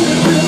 Yes.